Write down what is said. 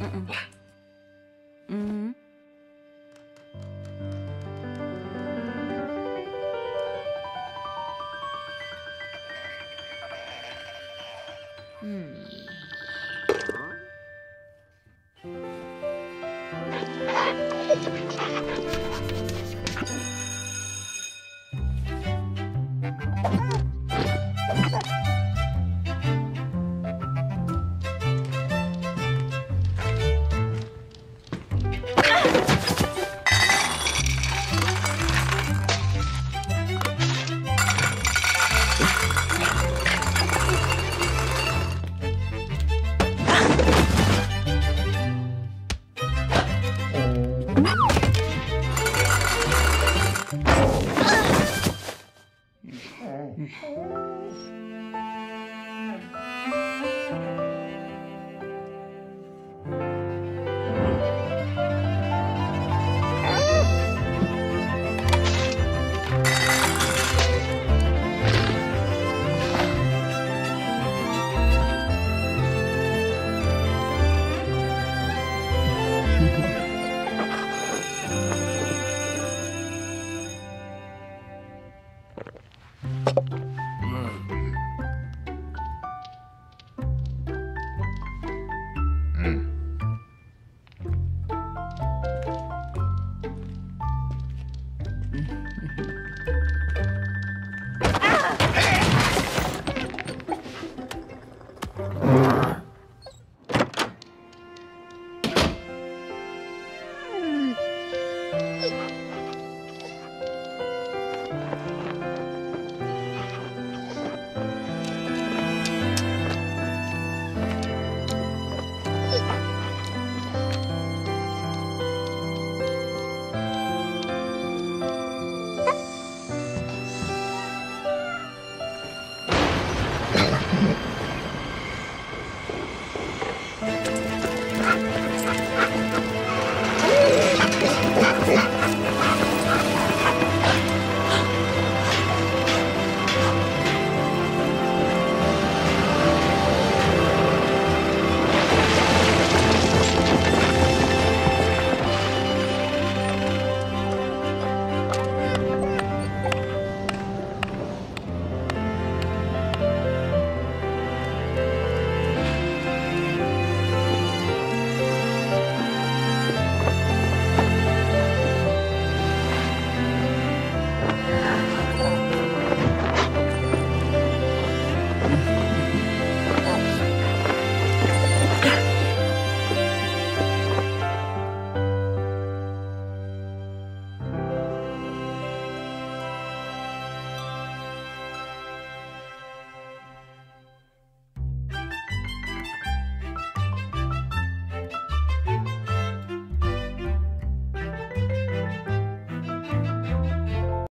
嗯嗯嗯嗯。嗯。Hey.